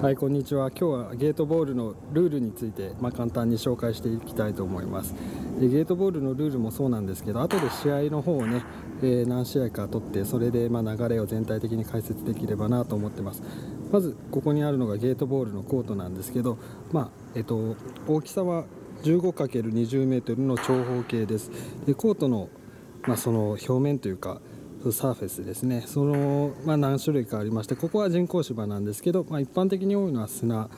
はいこんにちは。今日はゲートボールのルールについて、まあ、簡単に紹介していきたいと思います。でゲートボールのルールもそうなんですけど後で試合の方をね、えー、何試合か取ってそれでま流れを全体的に解説できればなと思ってます。まずここにあるのがゲートボールのコートなんですけど、まあ、えっと、大きさは 15×20m の長方形です。でコートの,、まあ、その表面というかサーフェスですね。その、まあ、何種類かありましてここは人工芝なんですけど、まあ、一般的に多いのは砂、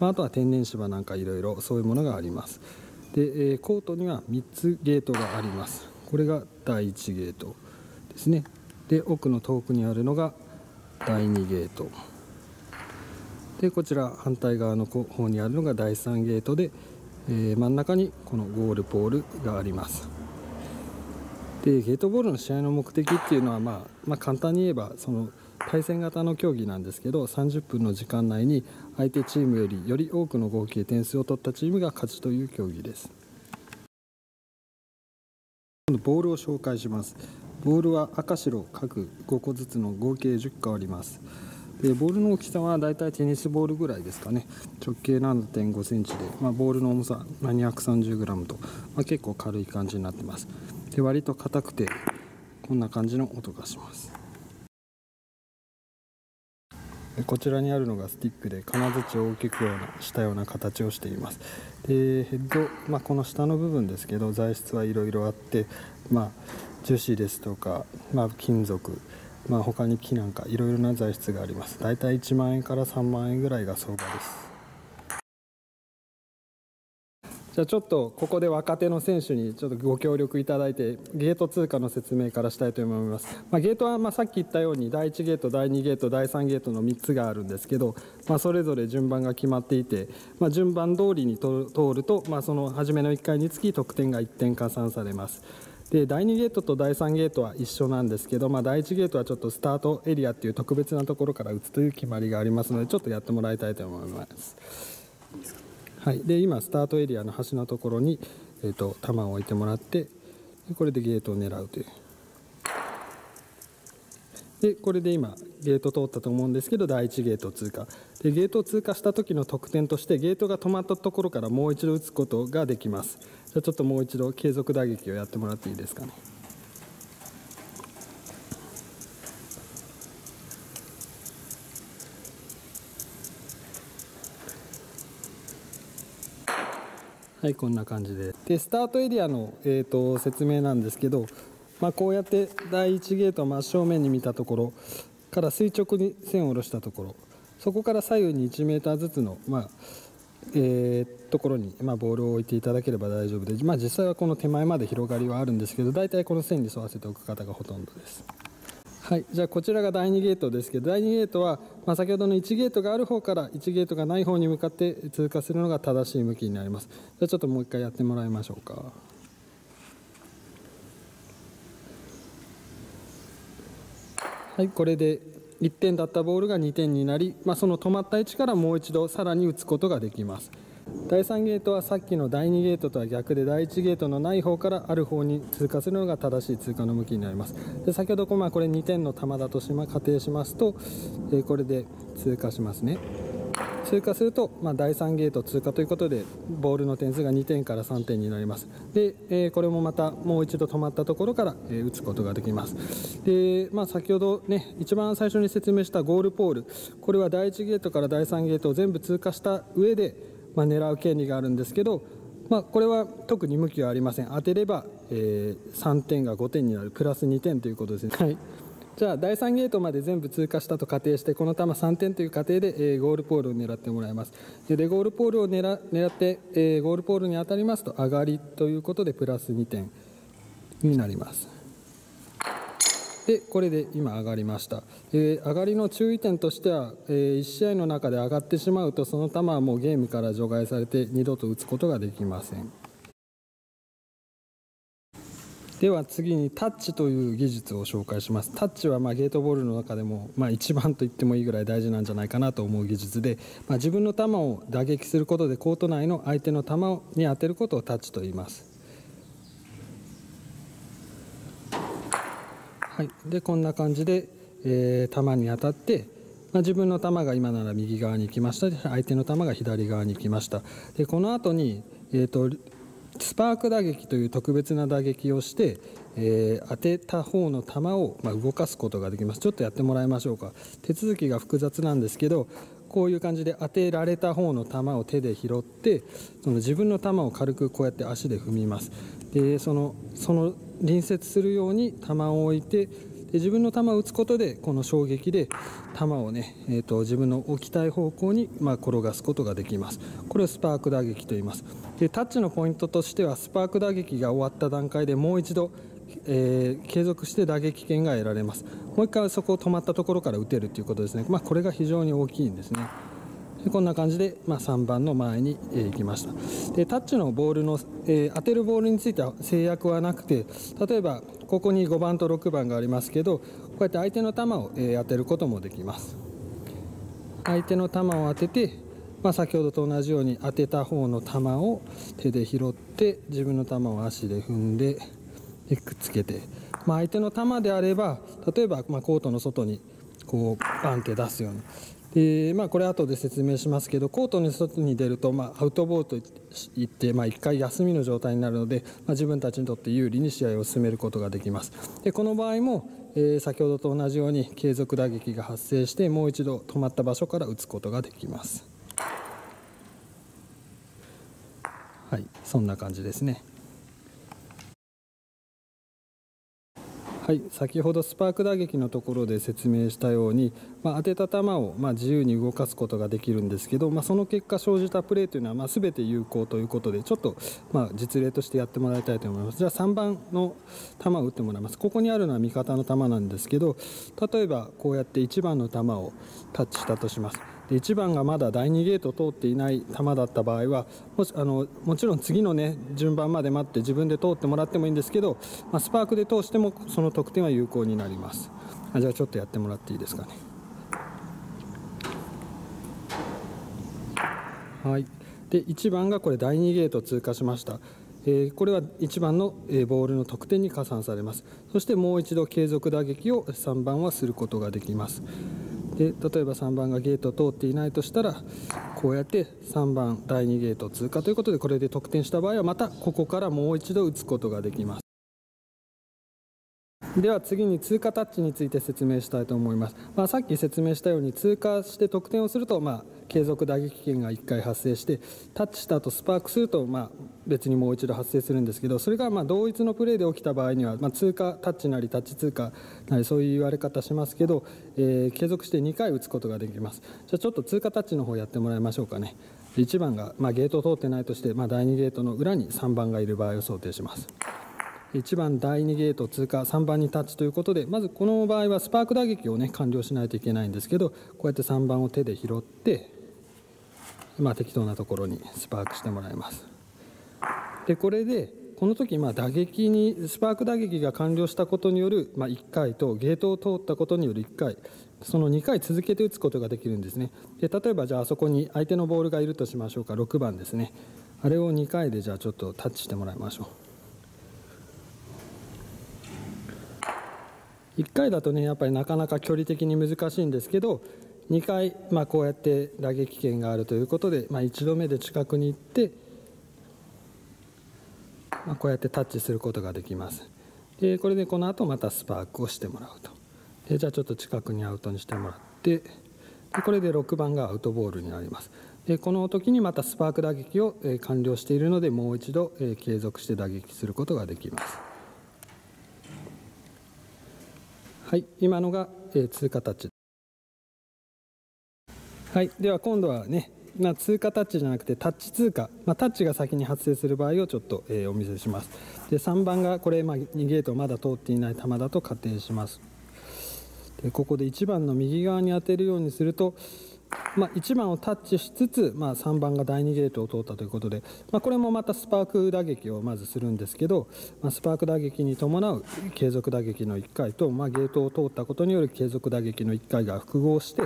まあ、あとは天然芝なんかいろいろそういうものがあります。で、えー、コートには3つゲートがあります。これが第1ゲートですね。で奥の遠くにあるのが第2ゲート。でこちら反対側の方にあるのが第3ゲートで、えー、真ん中にこのゴールポールがあります。でゲートボールの試合の目的っていうのは、まあ、まあ簡単に言えばその対戦型の競技なんですけど30分の時間内に相手チームよりより多くの合計点数を取ったチームが勝ちという競技です。ボールを紹介します。ボールは赤白各5個ずつの合計10個あります。でボールの大きさはだいたいテニスボールぐらいですかね。直径7 5センチで、まあ、ボールの重さ 230g と、まあ、結構軽い感じになってます。で割と硬くてこんな感じの音がします。こちらにあるのがスティックで金槌を大きくようなしたような形をしています。でヘッド、まあ、この下の部分ですけど材質はいろいろあって、まあ、樹脂ですとか、まあ、金属、まあ、他に木なんかいろいろな材質があります。だいたい1万円から3万円ぐらいが相場です。じゃあちょっとここで若手の選手にちょっとご協力いただいてゲート通過の説明からしたいと思います、まあ、ゲートはまさっき言ったように第1ゲート第2ゲート第3ゲートの3つがあるんですけど、まあ、それぞれ順番が決まっていて、まあ、順番通りに通ると、まあ、その初めの1回につき得点が1点加算されます。で第2ゲートと第3ゲートは一緒なんですけど、まあ、第1ゲートはちょっとスタートエリアっていう特別なところから打つという決まりがありますのでちょっとやってもらいたいと思います。はい、で今スタートエリアの端のところに、えーと、球を置いてもらってこれでゲートを狙うという。でこれで今ゲート通ったと思うんですけど第1ゲート通過。でゲートを通過した時の得点としてゲートが止まったところからもう一度打つことができます。じゃちょっともう一度継続打撃をやってもらっていいですかね。はいこんな感じででスタートエリアの、えーと、説明なんですけど、まあ、こうやって第1ゲート真正面に見たところから垂直に線を下ろしたところそこから左右に 1m ずつの、まあえー、ところに、まあ、ボールを置いていただければ大丈夫で、まあ、実際はこの手前まで広がりはあるんですけど大体この線に沿わせておく方がほとんどです。はい、じゃあこちらが第2ゲートですけど第2ゲートは、まあ、先ほどの1ゲートがある方から1ゲートがない方に向かって通過するのが正しい向きになります。じゃあちょっともう一回やってもらいましょうか。はい。これで1点だったボールが2点になり、まあ、その止まった位置からもう一度さらに打つことができます。第3ゲートはさっきの第2ゲートとは逆で第1ゲートのない方からある方に通過するのが正しい通過の向きになります。で先ほどまあこれ2点の球だとし、ま、仮定しますと、えー、これで通過しますね。通過すると、まあ、第3ゲート通過ということでボールの点数が2点から3点になります。で、えー、これもまたもう一度止まったところから、えー、打つことができます。で、まあ、先ほどね一番最初に説明したゴールポールこれは第1ゲートから第3ゲートを全部通過した上でまあ、狙う権利があるんですけど、まあ、これは特に向きはありません。当てれば、えー、3点が5点になる。プラス2点ということですね、はい、じゃあ第3ゲートまで全部通過したと仮定してこの球3点という過程で、えー、ゴールポールを狙ってもらいます。でゴールポールを狙狙って、えー、ゴールポールに当たりますと上がりということでプラス2点になりますでこれで今上がりました、えー、上がりの注意点としては、えー、1試合の中で上がってしまうとその球はもうゲームから除外されて二度と打つことができません。では次にタッチという技術を紹介します。タッチはまゲートボールの中でもまあ一番と言ってもいいぐらい大事なんじゃないかなと思う技術で、まあ、自分の球を打撃することでコート内の相手の球に当てることをタッチと言います。はい、でこんな感じで、えー、球に当たってまあ、自分の球が今なら右側に行きました。相手の球が左側に行きました。でこの後に、えーと、スパーク打撃という特別な打撃をして、えー、当てた方の球を、まあ、動かすことができます。ちょっとやってもらいましょうか。手続きが複雑なんですけどこういう感じで当てられた方の球を手で拾ってその自分の球を軽くこうやって足で踏みます。でそのその隣接するように球を置いてで自分の球を打つことでこの衝撃で球をね、えーと、自分の置きたい方向に、まあ、転がすことができます。これをスパーク打撃と言います。でタッチのポイントとしてはスパーク打撃が終わった段階でもう一度えー、継続して打撃権が得られます。もう一回そこを止まったところから打てるということですね、まあ、これが非常に大きいんですね。こんな感じで、まあ、3番の前に、えー、行きました。でタッチのボールの、えー、当てるボールについては制約はなくて例えばここに5番と6番がありますけどこうやって相手の球を、え当てることもできます。相手の球を当てて、まあ、先ほどと同じように当てた方の球を手で拾って自分の球を足で踏んででくっつけて、まあ、相手の球であれば例えばまコートの外にこうバンって出すようにで、まあ、これ後で説明しますけどコートの外に出ると、まあ、アウトボールといって、まあ、1回休みの状態になるので、まあ、自分たちにとって有利に試合を進めることができます。でこの場合も、えー、先ほどと同じように継続打撃が発生してもう一度止まった場所から打つことができます。はいそんな感じですね。はい、先ほどスパーク打撃のところで説明したように、まあ、当てた球をま自由に動かすことができるんですけど、まあ、その結果生じたプレーというのはま全て有効ということでちょっとま実例としてやってもらいたいと思います。じゃあ3番の球を打ってもらいます。ここにあるのは味方の球なんですけど例えばこうやって1番の球をタッチしたとします。1番がまだ第2ゲート通っていない球だった場合はもしあのもちろん次の、ね、順番まで待って自分で通ってもらってもいいんですけど、まあ、スパークで通してもその得点は有効になります。あじゃあちょっとやってもらっていいですかね。はい。で1番がこれ第2ゲート通過しました。えー、これは1番の、えー、ボールの得点に加算されます。そしてもう一度継続打撃を3番はすることができます。で例えば3番がゲートを通っていないとしたらこうやって3番第2ゲート通過ということでこれで得点した場合はまたここからもう一度打つことができます。では次に通過タッチについて説明したいと思います、まあ、さっき説明したように通過して得点をすると、まあ、継続打撃権が1回発生してタッチした後スパークすると、まあ、別にもう一度発生するんですけどそれがま同一のプレーで起きた場合には、まあ、通過タッチなりタッチ通過なりそういう言われ方しますけど、えー、継続して2回打つことができます。じゃあちょっと通過タッチの方やってもらいましょうかね。1番が、まゲートを通ってないとして、ま第2ゲートの裏に3番がいる場合を想定します。1番第2ゲート通過3番にタッチということでまずこの場合はスパーク打撃をね完了しないといけないんですけどこうやって3番を手で拾ってまあ適当なところにスパークしてもらいます。でこれでこの時まあ打撃にスパーク打撃が完了したことによるまあ1回とゲートを通ったことによる1回その2回続けて打つことができるんですね。で例えばじゃああそこに相手のボールがいるとしましょうか。6番ですね。あれを2回でじゃあちょっとタッチしてもらいましょう。1回だとねやっぱりなかなか距離的に難しいんですけど2回、まあ、こうやって打撃権があるということで、まあ、1度目で近くに行って、まあ、こうやってタッチすることができます。でこれでこの後またスパークをしてもらうと。でじゃあちょっと近くにアウトにしてもらってでこれで6番がアウトボールになります。でこの時にまたスパーク打撃を完了しているのでもう一度継続して打撃することができます。はい、今のが、えー、通過タッチ。はい、では今度はね、まあ、通貨タッチじゃなくてタッチ通貨、まあ、タッチが先に発生する場合をちょっと、えー、お見せします。で3番がこれ、まあ、2ゲートまだ通っていない球だと仮定します。でここで1番の右側に当てるようにするとまあ、1番をタッチしつつ、まあ、3番が第2ゲートを通ったということで、まあ、これもまたスパーク打撃をまずするんですけど、まあ、スパーク打撃に伴う継続打撃の1回と、まあ、ゲートを通ったことによる継続打撃の1回が複合して、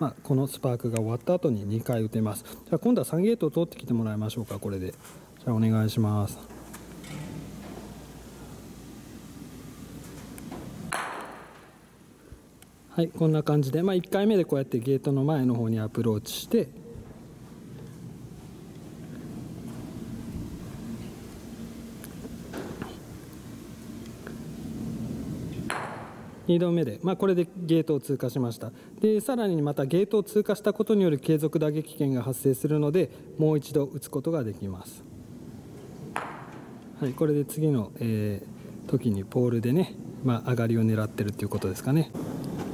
まあ、このスパークが終わった後に2回打てます。じゃあ今度は3ゲートを通ってきてもらいましょうかこれで。じゃあお願いします。はいこんな感じで、まあ、1回目でこうやってゲートの前の方にアプローチして2度目で、まあ、これでゲートを通過しました。でさらにまたゲートを通過したことによる継続打撃権が発生するのでもう一度打つことができます、はい、これで次の、えー、時にポールでね、まあ、上がりを狙ってるということですかね、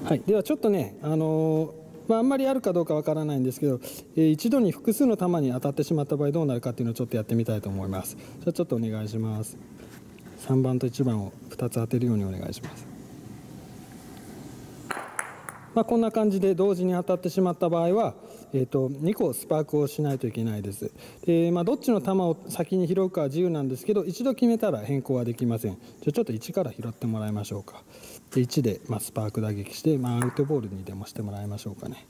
はい、ではちょっとね、あのーまあ、あんまりあるかどうかわからないんですけど、えー、一度に複数の球に当たってしまった場合どうなるかっていうのをちょっとやってみたいと思います。じゃあちょっとお願いします。3番と1番を2つ当てるようにお願いします。まあ、こんな感じで同時に当たってしまった場合は、えーと、2個スパークをしないといけないです、でまあ、どっちの球を先に拾うかは自由なんですけど一度決めたら変更はできません。じゃちょっと1から拾ってもらいましょうか。で1で、まあ、スパーク打撃して、まあ、アウトボールにでもしてもらいましょうかね。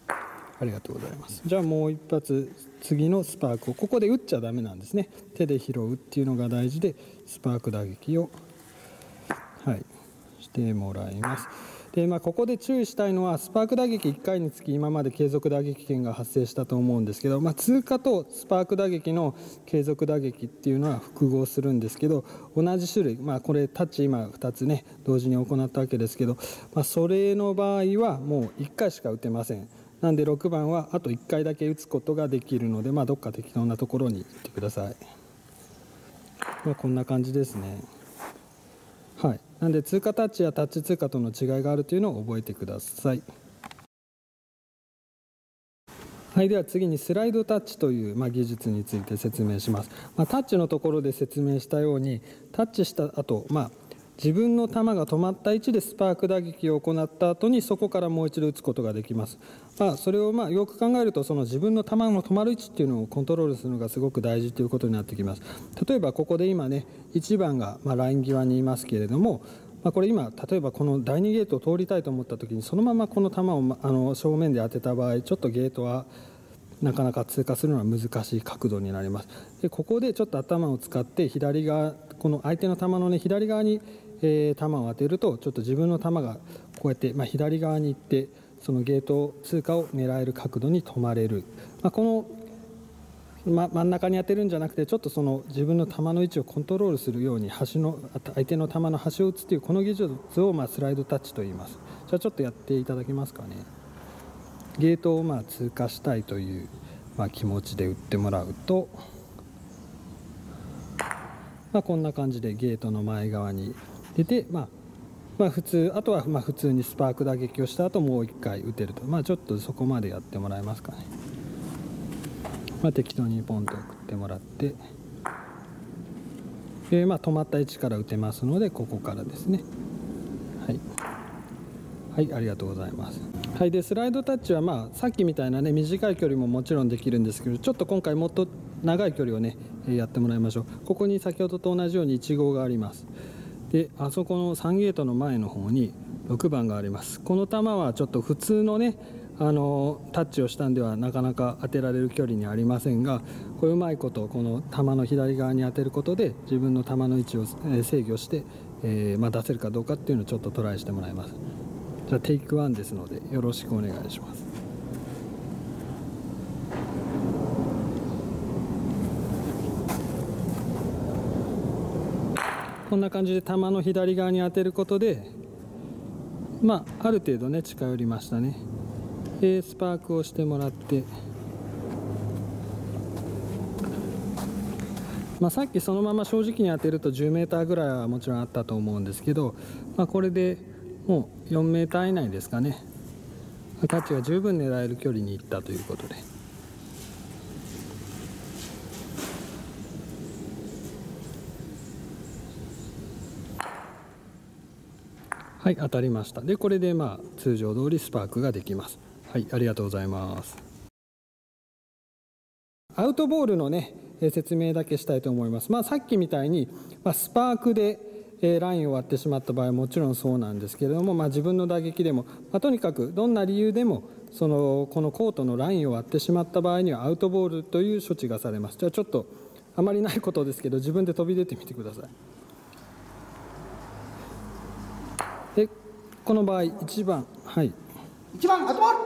ありがとうございます。じゃあもう一発次のスパークをここで打っちゃダメなんですね。手で拾うっていうのが大事でスパーク打撃をはいしてもらいます。で、まあ、ここで注意したいのはスパーク打撃1回につき今まで継続打撃権が発生したと思うんですけど、まあ、通過とスパーク打撃の継続打撃っていうのは複合するんですけど同じ種類、まあ、これタッチ今2つね同時に行ったわけですけど、まあ、それの場合はもう1回しか打てません。なんで6番はあと1回だけ打つことができるので、まあ、どっか適当なところに行ってください、まあ、こんな感じですね。なんで通貨タッチやタッチ通貨との違いがあるというのを覚えてください。はい、では次にスライドタッチという、まあ、技術について説明します、まあ、タッチのところで説明したようにタッチした後、まあ自分の球が止まった位置でスパーク打撃を行った後にそこからもう一度打つことができます、まあ、それをまあよく考えるとその自分の球の止まる位置っていうのをコントロールするのがすごく大事ということになってきます。例えばここで今ね1番がまライン際にいますけれどもまあ、これ今、例えばこの第2ゲートを通りたいと思った時にそのままこの球をあの正面で当てた場合ちょっとゲートはなかなか通過するのは難しい角度になります。でここでちょっと頭を使って左側この相手の球の、ね、左側にえー、球を当てるとちょっと自分の球がこうやって、まあ、左側に行ってそのゲート通過を狙える角度に止まれる、まあ、この、ま、真ん中に当てるんじゃなくてちょっとその自分の球の位置をコントロールするように端の相手の球の端を打つというこの技術をまあスライドタッチと言います。じゃあちょっとやっていただけますかね。ゲートをまあ通過したいという、まあ、気持ちで打ってもらうと、まあ、こんな感じでゲートの前側に出て、まあ、まあ、普通あとはま普通にスパーク打撃をした後もう1回打てると、まあ、ちょっとそこまでやってもらえますかね、まあ、適当にポンと送ってもらって。で、ま、止まった位置から打てますのでここからですね。はい、はい、ありがとうございます。はい、でスライドタッチは、まあ、さっきみたいな、ね、短い距離ももちろんできるんですけどちょっと今回もっと長い距離をねやってもらいましょう。ここに先ほどと同じように1号があります。であそこの3ゲートの前の方に6番があります。この球はちょっと普通のねあのタッチをしたんではなかなか当てられる距離にありませんがこれうまいことこの球の左側に当てることで自分の球の位置を制御して、えー、まあ、出せるかどうかっていうのをちょっとトライしてもらいます。じゃあテイクワンですのでよろしくお願いします。こんな感じで球の左側に当てることでまあある程度ね近寄りましたね。でスパークをしてもらって。まあ、さっきそのまま正直に当てると 10m ぐらいはもちろんあったと思うんですけど、まあ、これでもう 4m 以内ですかね。タッチが十分狙える距離に行ったということで。はい当たりました。でこれでまあ通常通りスパークができます。はいありがとうございます。アウトボールのね説明だけしたいと思います、まあ、さっきみたいに、まあ、スパークでラインを割ってしまった場合はもちろんそうなんですけれども、まあ、自分の打撃でも、まあ、とにかくどんな理由でもそのこのコートのラインを割ってしまった場合にはアウトボールという処置がされます。じゃあちょっとあまりないことですけど自分で飛び出てみてくださいでこの場合1番はい。1番アウトボール。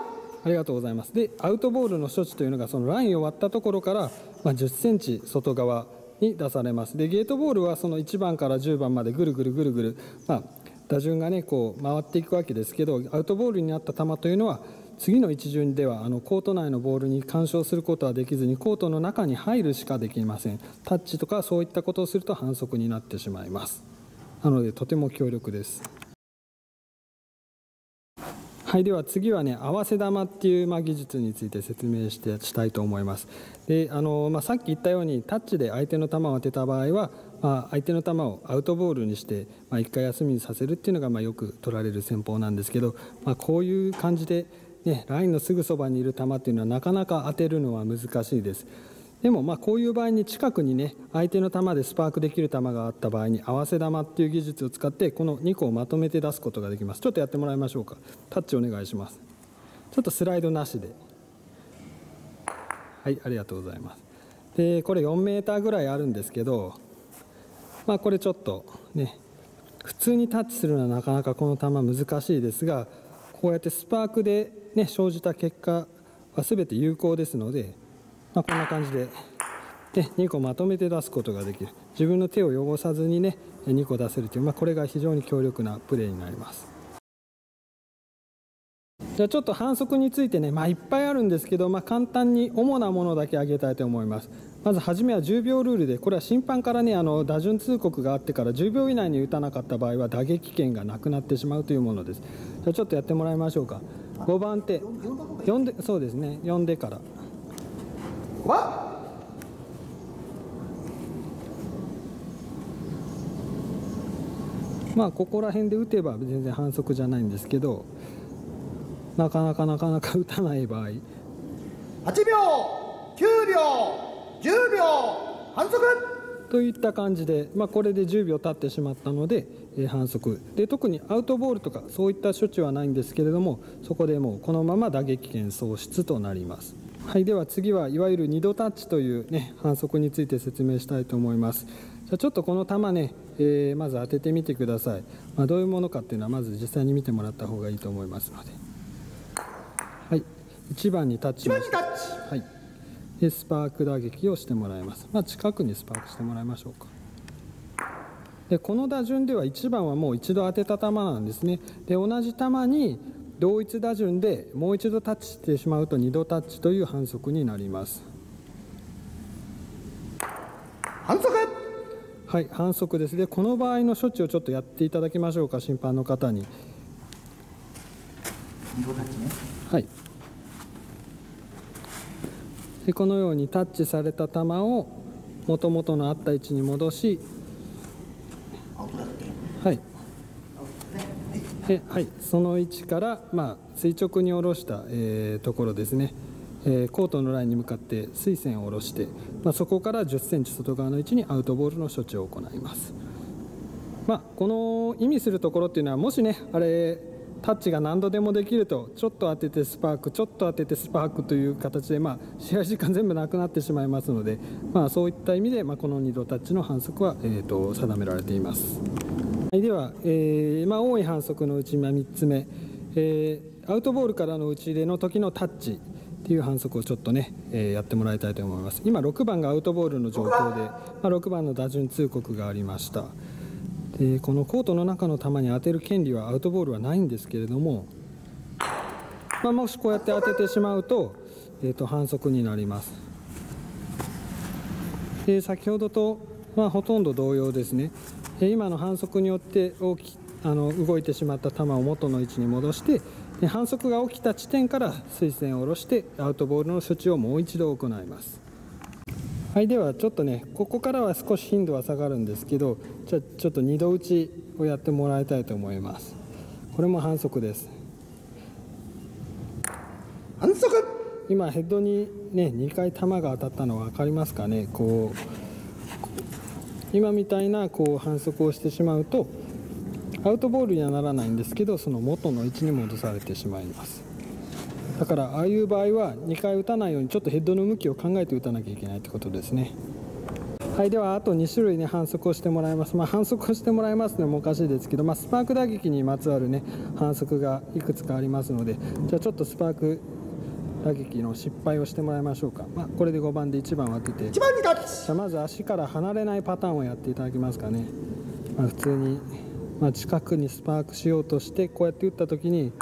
ありがとうございます。でアウトボールの処置というのがそのラインを割ったところから、まあ、10センチ外側に出されます。でゲートボールはその1番から10番までぐるぐるぐるぐる、まあ、打順がねこう回っていくわけですけどアウトボールになった球というのは次の一巡ではあのコート内のボールに干渉することはできずにコートの中に入るしかできません。タッチとかそういったことをすると反則になってしまいます。なのでとても強力ですはいでは次はね合わせ球っていう、まあ、技術について説明してしたいと思います。であの、まあ、さっき言ったようにタッチで相手の球を当てた場合は、まあ、相手の球をアウトボールにして、まあ、1回休みにさせるっていうのが、まあ、よく取られる戦法なんですけど、まあ、こういう感じで、ね、ラインのすぐそばにいる球っていうのはなかなか当てるのは難しいです。でもまあこういう場合に近くにね相手の球でスパークできる球があった場合に合わせ球っていう技術を使ってこの2個をまとめて出すことができます。ちょっとやってもらいましょうか。タッチお願いします。ちょっとスライドなしで。はいありがとうございます。でこれ4メーターぐらいあるんですけどまあこれちょっとね普通にタッチするのはなかなかこの球難しいですがこうやってスパークで、ね、生じた結果は全て有効ですのでまあ、こんな感じで。で2個まとめて出すことができる。自分の手を汚さずにね2個出せるという、まあ、これが非常に強力なプレーになります。じゃあちょっと反則についてね、まあ、いっぱいあるんですけど、まあ、簡単に主なものだけ挙げたいと思います。まず初めは10秒ルールでこれは審判からねあの打順通告があってから10秒以内に打たなかった場合は打撃権がなくなってしまうというものです。じゃあちょっとやってもらいましょうか。5番手。4でそうですね。4でから。は？まあここら辺で打てば全然反則じゃないんですけどなかなかなかなか打たない場合。8秒9秒10秒反則！といった感じで、まあ、これで10秒経ってしまったので、えー反則。で特にアウトボールとかそういった処置はないんですけれどもそこでもうこのまま打撃権喪失となりますはいでは次はいわゆる2度タッチという、ね、反則について説明したいと思います。じゃあちょっとこの球ね、えーまず当ててみてください、まあ、どういうものかっていうのはまず実際に見てもらった方がいいと思いますので。はい1番にタッチ。1を番にタッチ。はい、でスパーク打撃をしてもらいます、まあ、近くにスパークしてもらいましょうか。でこの打順では1番はもう一度当てた球なんですね。で同じ球に同一打順でもう一度タッチしてしまうと2度タッチという反則になります。反則？はい反則です。でこの場合の処置をちょっとやっていただきましょうか審判の方に。2度タッチね。はい。でこのようにタッチされた球を元々のあった位置に戻しアウトだってはいではい、その位置から、まあ、垂直に下ろした、えーところですね、えーコートのラインに向かって水線を下ろして、まあ、そこから1 0センチ外側の位置にアウトボールの処置を行います、まあ、この意味するところっていうのはもしねあれタッチが何度でもできるとちょっと当ててスパークちょっと当ててスパークという形で、まあ、試合時間全部なくなってしまいますので、まあ、そういった意味で、まあ、この2度タッチの反則は、えーと定められています。はい、では、えーまあ、多い反則のうち、ま、3つ目、えーアウトボールからの打ち入れの時のタッチっていう反則をちょっとね、えーやってもらいたいと思います。今6番がアウトボールの状況で、まあ、6番の打順通告がありました。でこのコートの中の球に当てる権利はアウトボールはないんですけれども、まあ、もしこうやって当ててしまうと,、えーと反則になります。で先ほどと、まあ、ほとんど同様ですね。今の反則によって大きあの動いてしまった球を元の位置に戻してで反則が起きた地点から水線を下ろしてアウトボールの処置をもう一度行います。はいではちょっとねここからは少し頻度は下がるんですけどじゃあちょっと2度打ちをやってもらいたいと思います。これも反則です。反則！今ヘッドにね2回球が当たったの分かりますかね？こう今みたいなこう反則をしてしまうとアウトボールにはならないんですけどその元の位置に戻されてしまいますだからああいう場合は2回打たないようにちょっとヘッドの向きを考えて打たなきゃいけないってことですねはい、ではあと2種類ね反則をしてもらいます。まあ、反則をしてもらいますのもおかしいですけど、まあ、スパーク打撃にまつわるね反則がいくつかありますので、じゃあちょっとスパーク打撃の失敗をしてもらいましょうか。まあ、これで5番で1番を当てて、じ1番にタッチゃあまず足から離れないパターンをやっていただけますかね。まあ、普通に、まあ、近くにスパークしようとしてこうやって打った時に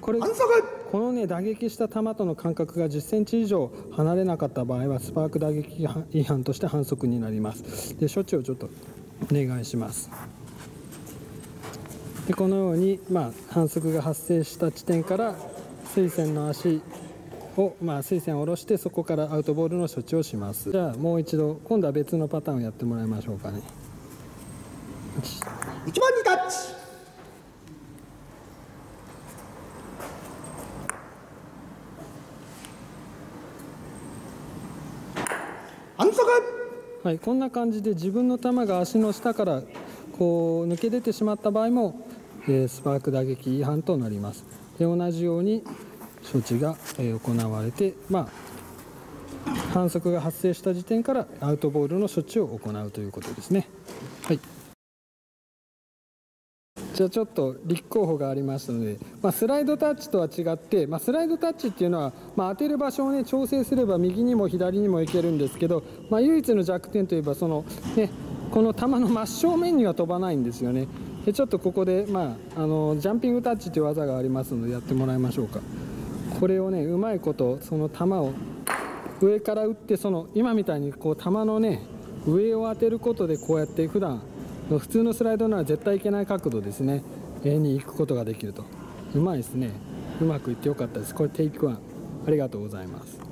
これこのね打撃した球との間隔が10センチ以上離れなかった場合はスパーク打撃違反として反則になります。で処置をちょっとお願いします。でこのように、まあ、反則が発生した地点から水線の足を、まあ、水線を下ろしてそこからアウトボールの処置をします。じゃあもう一度今度は別のパターンをやってもらいましょうかね。1番にタッチ。反則はい、こんな感じで自分の球が足の下からこう抜け出てしまった場合も、えースパーク打撃違反となります。で同じように処置が、え行われて、まあ、反則が発生した時点からアウトボールの処置を行うということですね。はいじゃあちょっと立候補がありましたので、まあ、スライドタッチとは違って、まあ、スライドタッチっていうのは、まあ、当てる場所を、ね、調整すれば右にも左にも行けるんですけど、ま、唯一の弱点といえばその、ね、この球の真正面には飛ばないんですよね。でちょっとここで、まあ、あのジャンピングタッチという技がありますのでやってもらいましょうか。これをねうまいことその球を上から打ってその今みたいにこう球のね上を当てることでこうやって普段普通のスライドなら絶対いけない角度ですね。絵に行くことができると。うまいですね。うまくいってよかったです。これテイクワン。ありがとうございます。